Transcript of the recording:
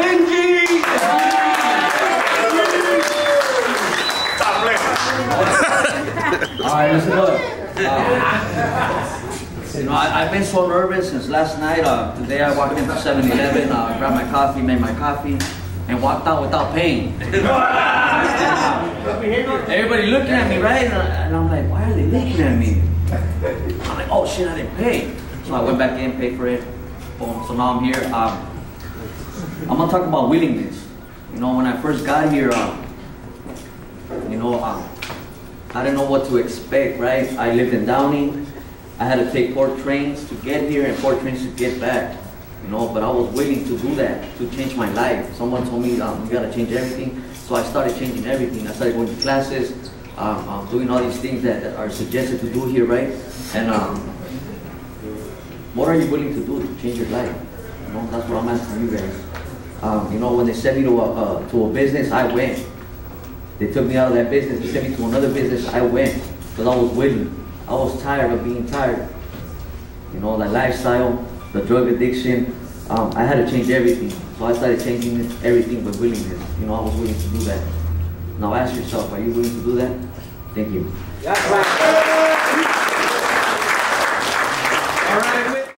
Benji! Stop playing. All right, listen up. Uh, you know, I, have been so nervous since last night. Uh, today I walked into 7-Eleven, uh, grabbed my coffee, made my coffee, and walked out without paying. Everybody looking at me, right? And, I, and I'm like, why are they looking at me? I'm like, oh shit, I didn't pay. So I went back in, paid for it. Boom. So now I'm here. Um, I'm gonna talk about willingness. You know, when I first got here, um, you know, um, I didn't know what to expect, right? I lived in Downey. I had to take four trains to get here and four trains to get back. You know, but I was willing to do that, to change my life. Someone told me, um, you gotta change everything. So I started changing everything. I started going to classes, um, um, doing all these things that, that, are suggested to do here, right? And um, what are you willing to do to change your life? You know, that's what I'm asking you guys. Um, you know, when they sent me to a, uh, to a business, I went. They took me out of that business, they sent me to another business, I went. Because I was willing. I was tired of being tired. You know, the lifestyle, the drug addiction, um, I had to change everything. So I started changing everything with willingness. You know, I was willing to do that. Now ask yourself, are you willing to do that? Thank you. All right.